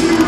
you.